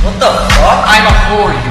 What the fuck? I'm a whore,